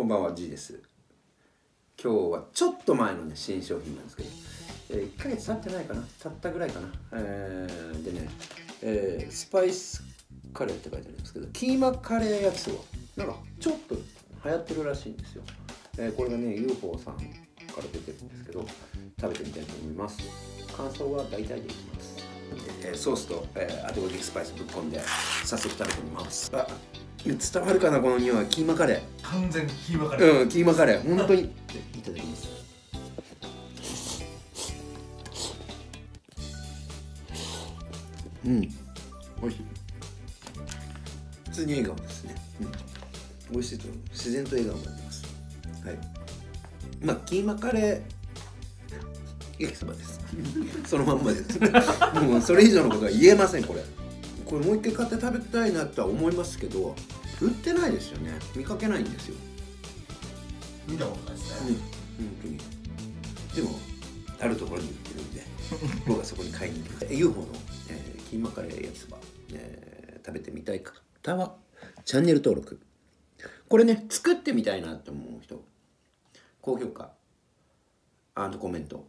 こんばんは G です。今日はちょっと前のね新商品なんですけど、えー、1ヶ月経ってないかな？経ったぐらいかな、えー、でね、えー、スパイスカレーって書いてあるんですけどキーマカレー焼きそばなんかちょっと流行ってるらしいんですよ、えー、これがね UFO さんから出てるんですけど食べてみたいと思います。感想は大体でいきます。えー、ソースと、えー、後でスパイスぶっ込んで早速食べてみます。あ伝わるかなこの匂いキーマカレー。完全キーマカレー。うんキーマカレー。本当に。いただきます。うん。美味しい。普通に笑顔ですね、うん、美味しいと自然と笑顔になってます。はい。まあキーマカレー焼きそばです。そのまんまです。もうそれ以上のことは言えませんこれこれもう一回買って食べたいなとは思いますけど売ってないですよね。見かけないんですよ。見たことないですね、うん、本当に。でもあるところに売ってるんで 僕はそこに買いに行きます。UFO の、えー、キーマカレー焼きそば、えー、食べてみたい方はチャンネル登録。これね作ってみたいなと思う人高評価コメント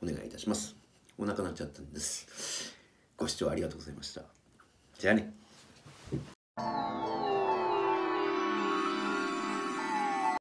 お願いいたします。お腹鳴っちゃったんです。ご視聴ありがとうございましたじゃあね